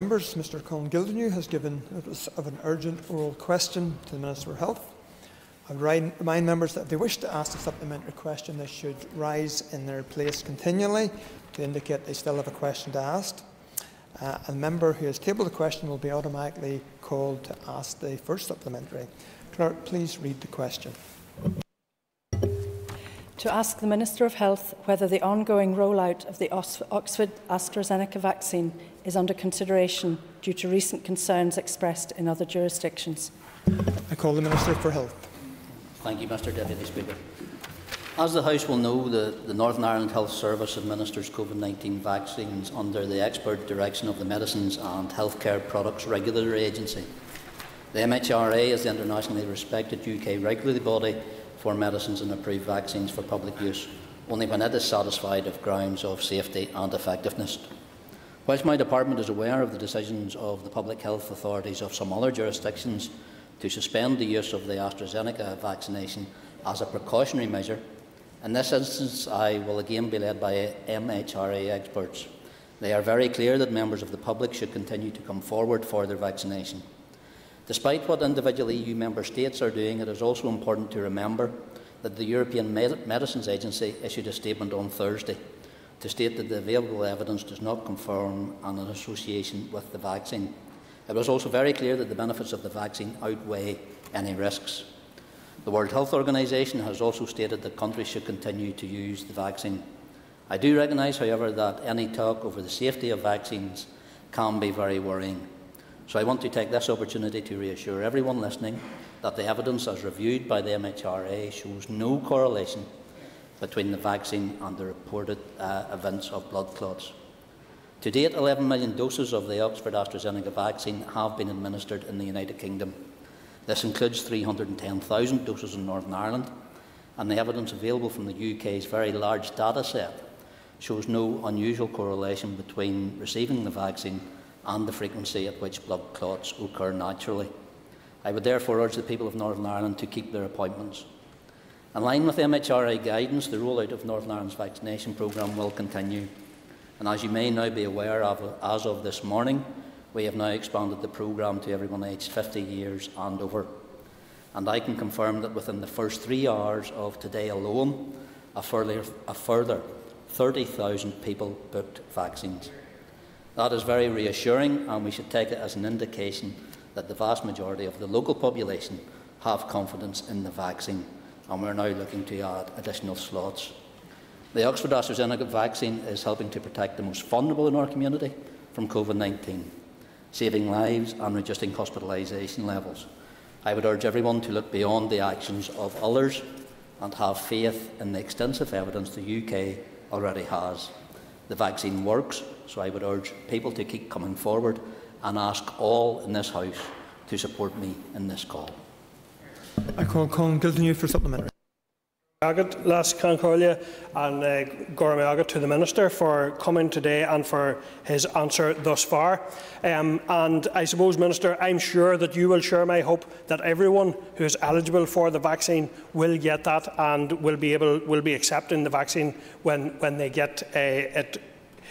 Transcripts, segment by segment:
Members, Mr Colm Gildernew has given notice of an urgent oral question to the Minister for Health. I would remind members that if they wish to ask a supplementary question, they should rise in their place continually to indicate they still have a question to ask. Uh, a member who has tabled a question will be automatically called to ask the first supplementary. Clerk, please read the question to ask the Minister of Health whether the ongoing rollout of the Oxford AstraZeneca vaccine is under consideration due to recent concerns expressed in other jurisdictions. I call the Minister for Health. Thank you, Mr Deputy Speaker. As the House will know, the, the Northern Ireland Health Service administers COVID-19 vaccines under the expert direction of the Medicines and Healthcare Products Regulatory Agency. The MHRA is the internationally respected UK regulatory body for medicines and approved vaccines for public use only when it is satisfied of grounds of safety and effectiveness. Whilst my department is aware of the decisions of the public health authorities of some other jurisdictions to suspend the use of the AstraZeneca vaccination as a precautionary measure, in this instance I will again be led by MHRA experts. They are very clear that members of the public should continue to come forward for their vaccination. Despite what individual EU member states are doing, it is also important to remember that the European Medicines Agency issued a statement on Thursday to state that the available evidence does not confirm an association with the vaccine. It was also very clear that the benefits of the vaccine outweigh any risks. The World Health Organization has also stated that countries should continue to use the vaccine. I do recognise, however, that any talk over the safety of vaccines can be very worrying. So I want to take this opportunity to reassure everyone listening that the evidence as reviewed by the MHRA shows no correlation between the vaccine and the reported uh, events of blood clots. To date, 11 million doses of the Oxford AstraZeneca vaccine have been administered in the United Kingdom. This includes 310,000 doses in Northern Ireland, and the evidence available from the UK's very large data set shows no unusual correlation between receiving the vaccine and the frequency at which blood clots occur naturally. I would therefore urge the people of Northern Ireland to keep their appointments. In line with MHRA guidance, the rollout of Northern Ireland's vaccination programme will continue. And as you may now be aware of, as of this morning, we have now expanded the programme to everyone aged 50 years and over. And I can confirm that within the first three hours of today alone, a further, a further 30,000 people booked vaccines. That is very reassuring, and we should take it as an indication that the vast majority of the local population have confidence in the vaccine, and we're now looking to add additional slots. The Oxford AstraZeneca vaccine is helping to protect the most vulnerable in our community from COVID 19, saving lives and reducing hospitalisation levels. I would urge everyone to look beyond the actions of others and have faith in the extensive evidence the UK already has. The vaccine works, so I would urge people to keep coming forward and ask all in this House to support me in this call. I call Colm Gildernew for supplementary. Agat Las Cancolia and uh, Gorme Agat to the Minister for coming today and for his answer thus far. Um, and I suppose, Minister, I'm sure that you will share my hope that everyone who is eligible for the vaccine will get that and will be able will be accepting the vaccine when, when they get uh, it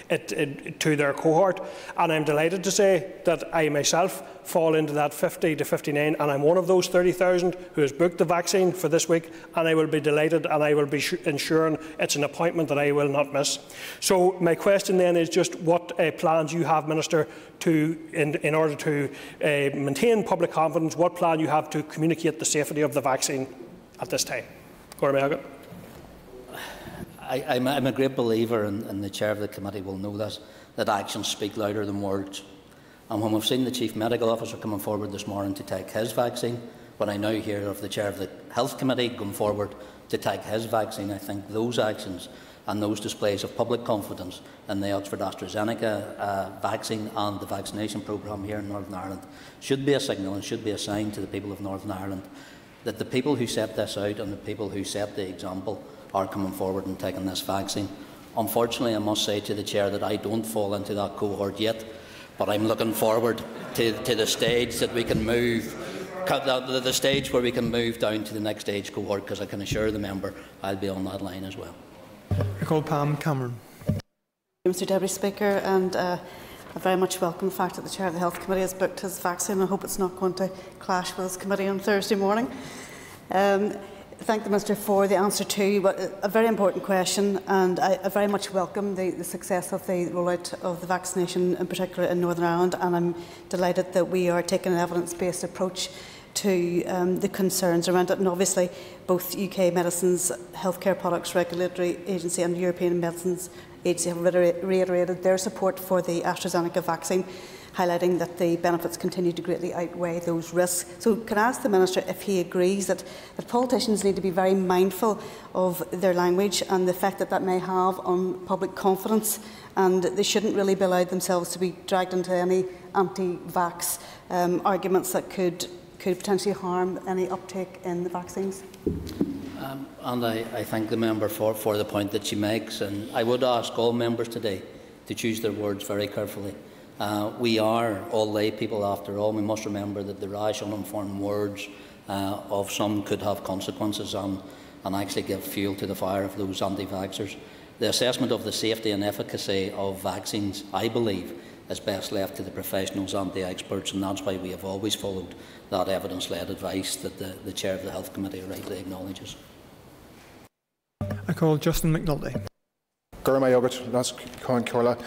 it, it, to their cohort. And I'm delighted to say that I myself fall into that 50 to 59, and I'm one of those 30,000 who has booked the vaccine for this week, and I will be delighted and I will be ensuring it's an appointment that I will not miss. So my question then is just what uh, plans you have, Minister, to, in, in order to uh, maintain public confidence, what plan you have to communicate the safety of the vaccine at this time. Gormaga. I, I'm, I'm a great believer, and, and the chair of the committee will know this, that actions speak louder than words. And when we've seen the Chief Medical Officer coming forward this morning to take his vaccine, when I now hear of the Chair of the Health Committee going forward to take his vaccine, I think those actions and those displays of public confidence in the Oxford AstraZeneca uh, vaccine and the vaccination programme here in Northern Ireland should be a signal and should be a sign to the people of Northern Ireland that the people who set this out and the people who set the example are coming forward and taking this vaccine. Unfortunately, I must say to the Chair that I don't fall into that cohort yet, but I'm looking forward to, to the stage that we can move, the, the stage where we can move down to the next age cohort, because I can assure the member I'll be on that line as well. I call Pam Cameron. Mr Deputy Speaker, and uh, I very much welcome the fact that the Chair of the Health Committee has booked his vaccine. I hope it's not going to clash with his committee on Thursday morning. Um, thank the Minister for the answer to a very important question and I, I very much welcome the, the success of the rollout of the vaccination in particular in Northern Ireland and I'm delighted that we are taking an evidence-based approach to um, the concerns around it. And obviously both UK Medicines Healthcare Products Regulatory Agency and European Medicines Agency have reiterated their support for the AstraZeneca vaccine highlighting that the benefits continue to greatly outweigh those risks. So can I ask the Minister if he agrees that, that politicians need to be very mindful of their language and the effect that that may have on public confidence and they shouldn't really be allowed themselves to be dragged into any anti-vax um, arguments that could, could potentially harm any uptake in the vaccines? Um, and I, I thank the member for, for the point that she makes and I would ask all members today to choose their words very carefully. Uh, we are all lay people after all. We must remember that the rash uninformed words uh, of some could have consequences and, and actually give fuel to the fire of those anti-vaxxers. The assessment of the safety and efficacy of vaccines, I believe, is best left to the professionals and the experts, and that's why we have always followed that evidence-led advice that the, the Chair of the Health Committee rightly acknowledges. I call Justin McNulty. Gurma Yogurt, that's Cohen Corla.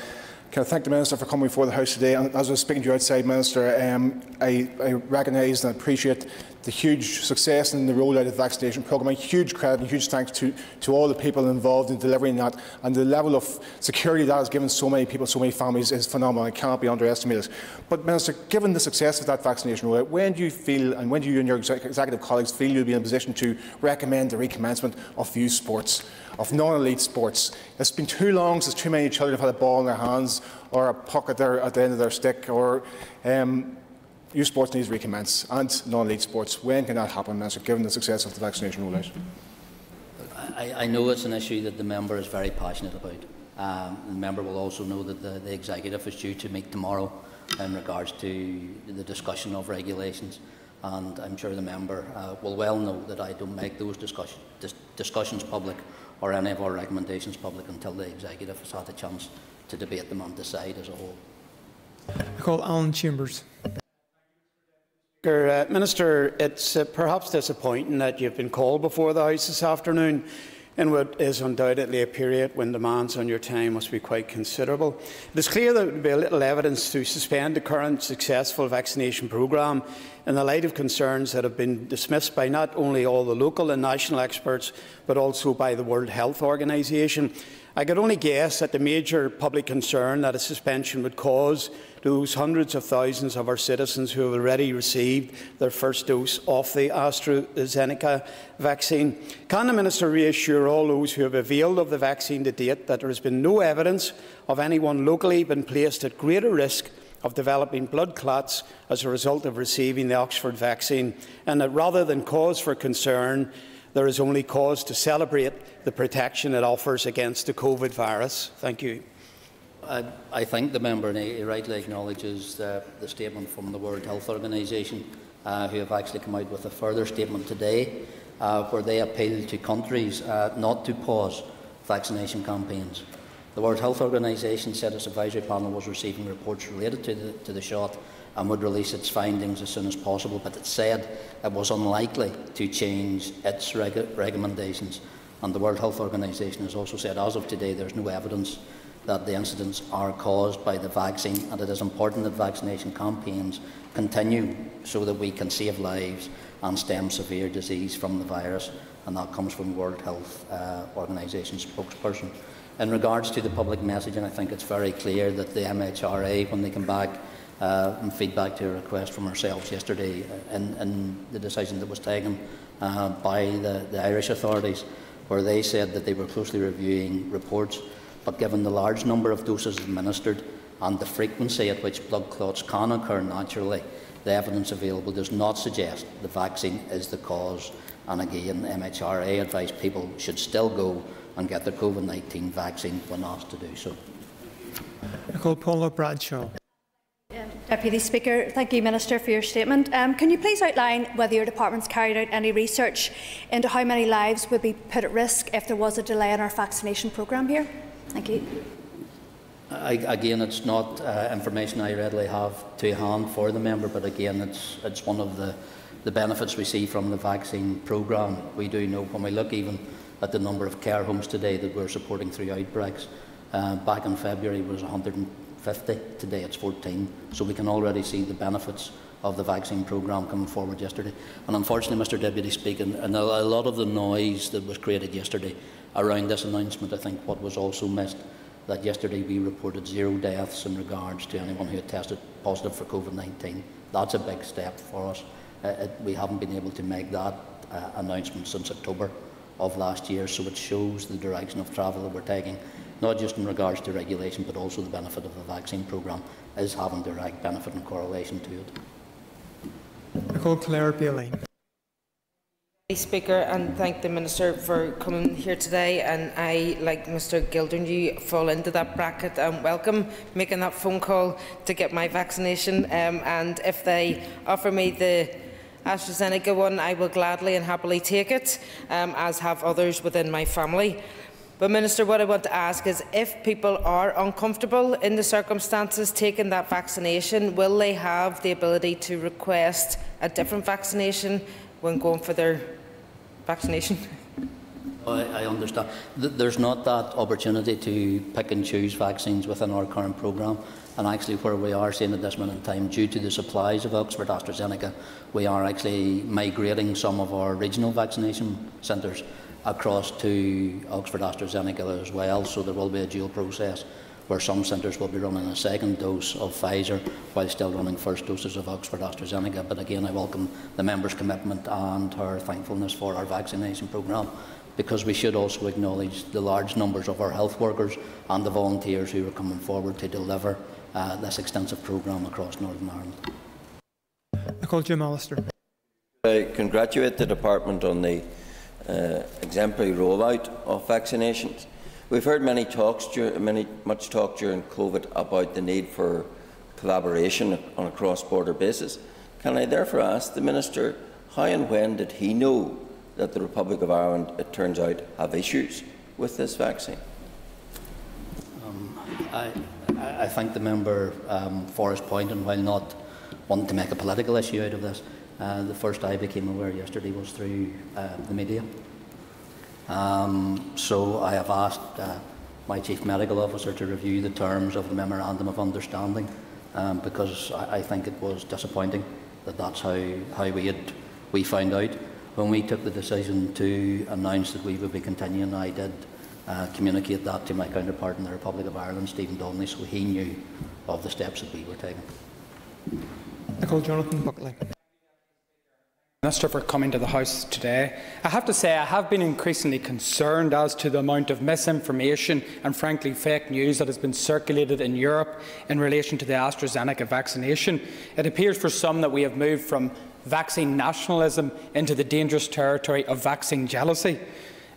Can I thank the Minister for coming before the House today? And as I was speaking to you outside, Minister, um, I, I recognise and appreciate the huge success in the rollout of the vaccination programme. A huge credit and huge thanks to, to all the people involved in delivering that. And the level of security that has given so many people, so many families is phenomenal and cannot be underestimated. But, Minister, given the success of that vaccination rollout, when do you feel and when do you and your executive colleagues feel you'll be in a position to recommend the recommencement of youth sports? of non-elite sports. It's been too long since too many children have had a ball in their hands or a puck at, their, at the end of their stick or um, youth sports needs to recommence and non-elite sports. When can that happen, Minister, given the success of the vaccination rollout? I, I know it's an issue that the member is very passionate about. Um, the member will also know that the, the executive is due to meet tomorrow in regards to the discussion of regulations and I'm sure the member uh, will well know that I don't make those discussion, dis discussions public or any of our recommendations public until the executive has had a chance to debate them and decide as a whole. I call Alan Chambers. Uh, Minister, it's uh, perhaps disappointing that you've been called before the House this afternoon in what is undoubtedly a period when demands on your time must be quite considerable. It is clear that there would be little evidence to suspend the current successful vaccination programme in the light of concerns that have been dismissed by not only all the local and national experts but also by the World Health Organization. I could only guess at the major public concern that a suspension would cause those hundreds of thousands of our citizens who have already received their first dose of the AstraZeneca vaccine. Can the Minister reassure all those who have availed of the vaccine to date that there has been no evidence of anyone locally been placed at greater risk of developing blood clots as a result of receiving the Oxford vaccine, and that rather than cause for concern, there is only cause to celebrate the protection it offers against the COVID virus. Thank you. I, I the member rightly acknowledges the, the, statement from the World Health Organization, uh, who have actually come out with a further statement today, uh, where they appeal to countries uh, not to pause vaccination campaigns. The World Health Organization said its advisory panel was receiving reports related to the, to the shot and would release its findings as soon as possible, but it said it was unlikely to change its reg recommendations. And the World Health Organization has also said, as of today, there's no evidence that the incidents are caused by the vaccine, and it is important that vaccination campaigns continue so that we can save lives and stem severe disease from the virus, and that comes from World Health uh, Organization spokesperson. In regards to the public messaging, I think it's very clear that the MHRA, when they come back uh, and feedback to a request from ourselves yesterday uh, in, in the decision that was taken uh, by the, the Irish authorities, where they said that they were closely reviewing reports, but given the large number of doses administered and the frequency at which blood clots can occur naturally, the evidence available does not suggest the vaccine is the cause. And again, MHRA advised people should still go and get their COVID-19 vaccine when asked to do so. I call Paula Bradshaw. Deputy Speaker, thank you, Minister, for your statement. Um, can you please outline whether your department's carried out any research into how many lives would be put at risk if there was a delay in our vaccination programme here? Thank you. I, again, it's not uh, information I readily have to hand for the member, but again, it's, it's one of the, the benefits we see from the vaccine programme. We do know when we look even at the number of care homes today that we're supporting through outbreaks. Uh, back in February was 150, today it's 14. So we can already see the benefits of the vaccine programme coming forward yesterday. And unfortunately, Mr Deputy Speaker, and a lot of the noise that was created yesterday around this announcement, I think what was also missed, that yesterday we reported zero deaths in regards to anyone who had tested positive for COVID-19. That's a big step for us. Uh, it, we haven't been able to make that uh, announcement since October of last year, so it shows the direction of travel that we're taking, not just in regards to regulation, but also the benefit of the vaccine programme is having direct benefit and correlation to it. Nicole Clare Bailey. Speaker, and thank the Minister for coming here today. And I, like Mr Gildern, Gildernew, fall into that bracket and welcome making that phone call to get my vaccination. Um, and if they offer me the AstraZeneca one, I will gladly and happily take it, um, as have others within my family. But Minister, what I want to ask is if people are uncomfortable in the circumstances taking that vaccination, will they have the ability to request a different vaccination when going for their vaccination? Oh, I, I understand. There's not that opportunity to pick and choose vaccines within our current programme. And actually, where we are seeing at this moment in time, due to the supplies of Oxford AstraZeneca, we are actually migrating some of our regional vaccination centres across to Oxford AstraZeneca as well. So there will be a dual process where some centres will be running a second dose of Pfizer while still running first doses of Oxford AstraZeneca. But again, I welcome the member's commitment and her thankfulness for our vaccination programme because we should also acknowledge the large numbers of our health workers and the volunteers who are coming forward to deliver uh, this extensive programme across Northern Ireland. I call Jim Allister. I congratulate the Department on the uh, exemplary rollout of vaccinations. We've heard many talks, many, much talk during COVID about the need for collaboration on a cross-border basis. Can I therefore ask the Minister how and when did he know that the Republic of Ireland, it turns out, have issues with this vaccine? Um, I, I, thank the member um, for his point, and while not wanting to make a political issue out of this, uh, the first I became aware yesterday was through uh, the media. Um, so I have asked uh, my Chief Medical Officer to review the terms of the Memorandum of Understanding um, because I, I, think it was disappointing that that's how, how we, had, we found out. When we took the decision to announce that we would be continuing, I did uh, communicate that to my counterpart in the Republic of Ireland, Stephen Donnelly, so he knew of the steps that we were taking. I call Jonathan Buckley. Minister for coming to the House today. I have to say I have been increasingly concerned as to the amount of misinformation and frankly fake news that has been circulated in Europe in relation to the AstraZeneca vaccination. It appears for some that we have moved from vaccine nationalism into the dangerous territory of vaccine jealousy.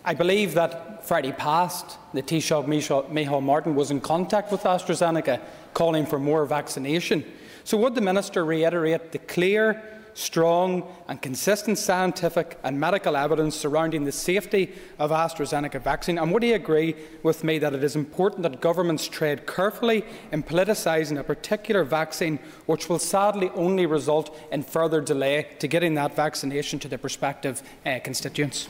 I believe that Friday past, the Taoiseach Micheál Martin was in contact with AstraZeneca calling for more vaccination. So would the Minister reiterate the clear strong and consistent scientific and medical evidence surrounding the safety of AstraZeneca vaccine? And would he agree with me that it is important that governments tread carefully in politicising a particular vaccine, which will sadly only result in further delay to getting that vaccination to the prospective uh, constituents?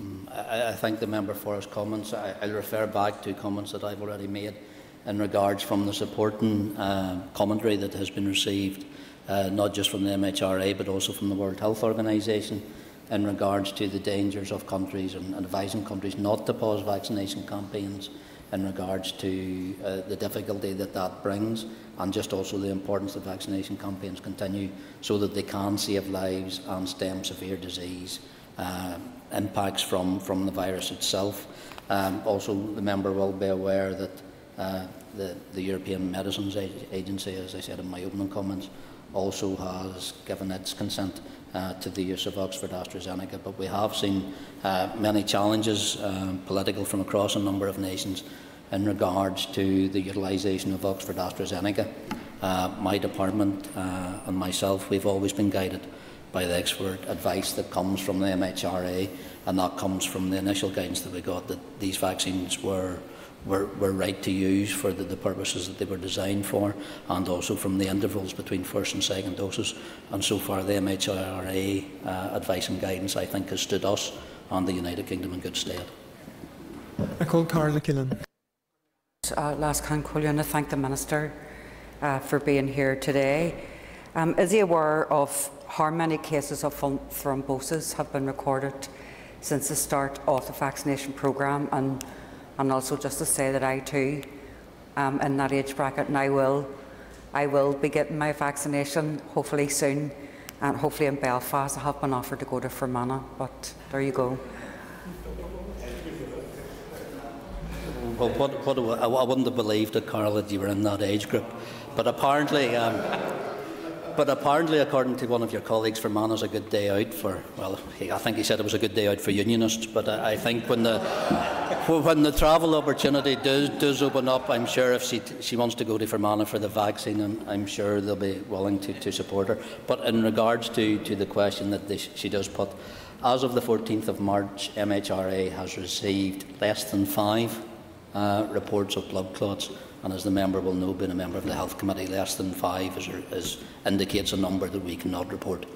Mm, I, I thank the member for his comments. I, will refer back to comments that I've already made in regards from the supporting uh, commentary that has been received uh, not just from the MHRA but also from the World Health Organization in regards to the dangers of countries and, advising countries not to pause vaccination campaigns in regards to uh, the difficulty that that brings and just also the importance that vaccination campaigns continue so that they can save lives and stem severe disease uh, impacts from, from the virus itself. Um, also, the member will be aware that uh, the, the European Medicines Agency, as I said in my opening comments, also has given its consent uh, to the use of Oxford AstraZeneca. But we have seen uh, many challenges, um, political, from across a number of nations in regards to the utilisation of Oxford AstraZeneca. Uh, my department uh, and myself, we've always been guided by the expert advice that comes from the MHRA, and that comes from the initial guidance that we got that these vaccines were were, were right to use for the, the purposes that they were designed for, and also from the intervals between first and second doses. And so far, the MHRA uh, advice and guidance, I think, has stood us and the United Kingdom in good stead. I call Carál Ní Chuilín. Uh, last Colin, I thank the Minister uh, for being here today. Um, is he aware of how many cases of thrombosis have been recorded since the start of the vaccination programme? And and also just to say that I too am in that age bracket and I will, I will be getting my vaccination hopefully soon and hopefully in Belfast. I have been offered to go to Fermanagh, but there you go. Well, what, what, I wouldn't have believed that, Carál, that you were in that age group. But apparently, um, but apparently, according to one of your colleagues, Fermanagh is a good day out for, well, he, I think he said it was a good day out for unionists, but I, I think when the, when the travel opportunity does, does open up, I'm sure if she, she wants to go to Fermanagh for the vaccine, I'm, I'm sure they'll be willing to, to support her. But in regards to, to the question that they, she does put, as of the 14th of March, MHRA has received less than five uh, reports of blood clots and as the member will know, being a member of the Health Committee, less than five is, is, indicates a number that we cannot report.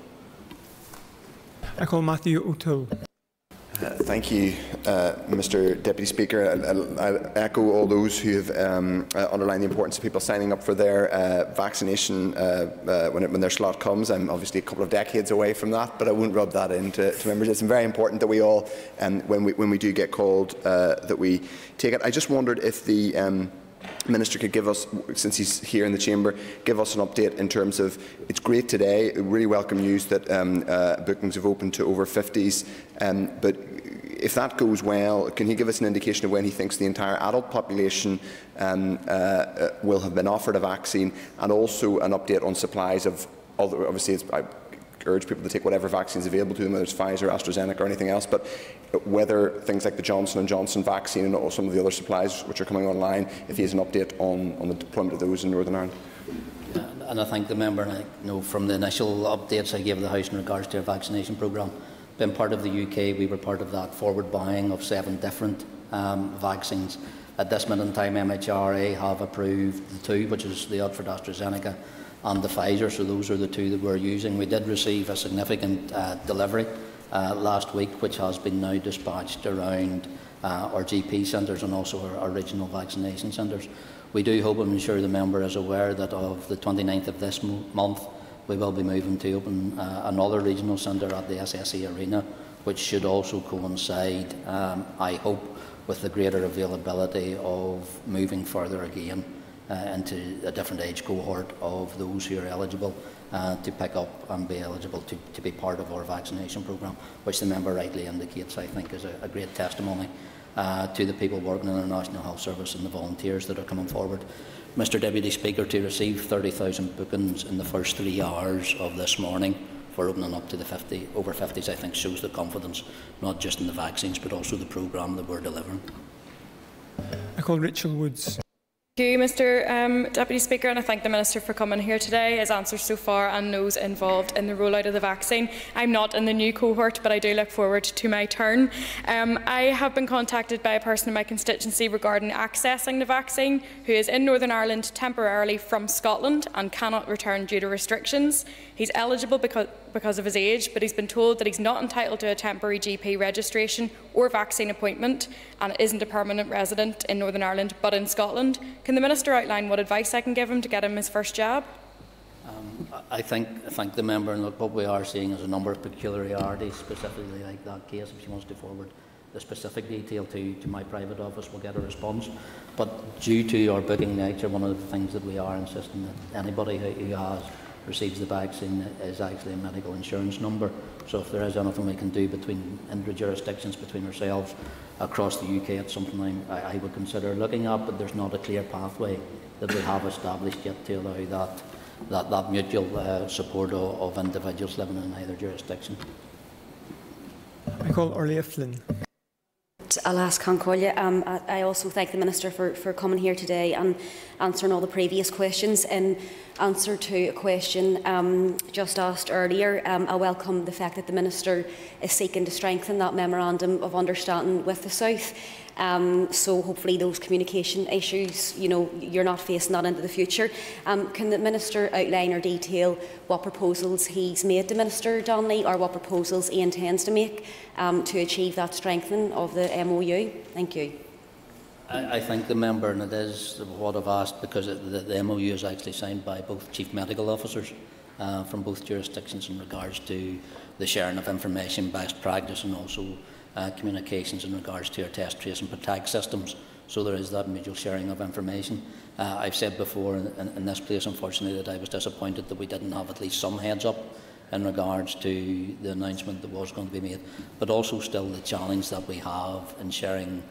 I call Matthew O'Toole. Uh, thank you, uh, Mr Deputy Speaker. I, I, echo all those who have um, uh, underlined the importance of people signing up for their uh, vaccination uh, uh, when, it, when, their slot comes. I'm obviously a couple of decades away from that, but I won't rub that into to members. It's very important that we all, um, when, we, when we do get called, that we take it. I just wondered if the um, Minister could give us, since he's here in the chamber, give us an update in terms of, it's great today, really welcome news that um, uh, bookings have opened to over 50s, um, but if that goes well, can he give us an indication of when he thinks the entire adult population um, uh, uh will have been offered a vaccine, and also an update on supplies of other, obviously it's, I, urge people to take whatever vaccine is available to them, whether it's Pfizer, AstraZeneca or anything else, but whether things like the Johnson & Johnson vaccine and some of the other supplies which are coming online, if he has an update on, on the deployment of those in Northern Ireland. And I thank the member, I know from the initial updates I gave the House in regards to our vaccination programme, being part of the UK, we were part of that forward buying of seven different um, vaccines. At this minute in time, MHRA have approved the two, which is the Oxford AstraZeneca and the Pfizer, so those are the two that we're using. We did receive a significant uh, delivery uh, last week, which has been now dispatched around uh, our GP centres and also our, our regional vaccination centres. We do hope and ensure the member is aware that of the 29th of this month, we will be moving to open uh, another regional centre at the SSE Arena, which should also coincide, um, I hope, with the greater availability of moving further again into a different age cohort of those who are eligible uh, to pick up and be eligible to, to be part of our vaccination programme, which the member rightly indicates, I think, is a, a great testimony uh, to the people working in the National Health Service and the volunteers that are coming forward. Mr Deputy Speaker, to receive 30,000 bookings in the first three hours of this morning for opening up to the 50, over 50s, I think shows the confidence, not just in the vaccines, but also the programme that we're delivering. I call Rachel Woods. You, Mr um, Deputy Speaker, and I thank the Minister for coming here today, his answers so far and those involved in the rollout of the vaccine. I'm not in the new cohort, but I do look forward to my turn. Um, I have been contacted by a person in my constituency regarding accessing the vaccine who is in Northern Ireland temporarily from Scotland and cannot return due to restrictions. He's eligible because because of his age, but he's been told that he's not entitled to a temporary GP registration or vaccine appointment and isn't a permanent resident in Northern Ireland but in Scotland. Can the Minister outline what advice I can give him to get him his first jab? Um, I think I think the member and look, what we are seeing is a number of peculiarities, specifically like that case. If she wants to forward the specific detail to, to my private office, we'll get a response. But due to our booking nature, one of the things that we are insisting that anybody who has receives the vaccine is actually a medical insurance number. So if there is anything we can do between inter-jurisdictions between ourselves across the UK, it's something I, I would consider looking at, but there's not a clear pathway that we have established yet to allow that, that, that mutual uh, support of, of individuals living in either jurisdiction. I call Órlaithí Flynn. Alas Concordia. Um, I also thank the Minister for, for coming here today and answering all the previous questions. In answer to a question um, just asked earlier, um, I welcome the fact that the Minister is seeking to strengthen that memorandum of understanding with the South. Um, so hopefully those communication issues, you know, you're not facing that into the future. Um, can the Minister outline or detail what proposals he's made to Minister Donnelly or what proposals he intends to make um, to achieve that strengthening of the MOU? Thank you. I, I thank the member, and it is what I've asked because it, the, the MOU is actually signed by both chief medical officers uh, from both jurisdictions in regards to the sharing of information, best practice, and also uh, communications in regards to our test, trace, and protect systems. So there is that mutual sharing of information. Uh, I've said before in, in, in this place, unfortunately, that I was disappointed that we didn't have at least some heads up in regards to the announcement that was going to be made, but also still the challenge that we have in sharing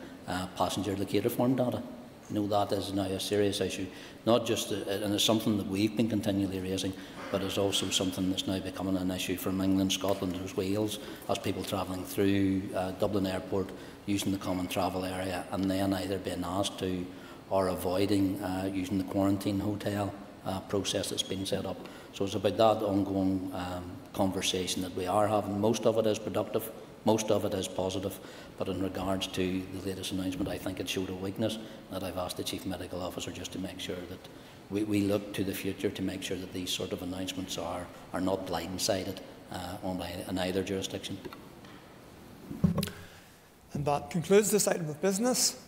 passenger locator form data. You know, that is now a serious issue, not just, and it's something that we've been continually raising, but it's also something that's now becoming an issue from England, Scotland and Wales as people travelling through uh, Dublin Airport using the common travel area and then either being asked to or avoiding uh, using the quarantine hotel uh, process that's been set up. So it's about that ongoing um, conversation that we are having. Most of it is productive, most of it is positive, but in regards to the latest announcement, I think it showed a weakness that I've asked the Chief Medical Officer just to make sure that we, we look to the future to make sure that these sort of announcements are, are not blindsided uh, on in either jurisdiction. And that concludes this item of business.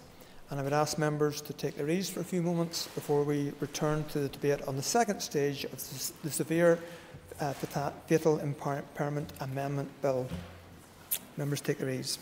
And I would ask members to take their ease for a few moments before we return to the debate on the second stage of the Severe uh, Fetal Impairment Amendment Bill. Members take their ease.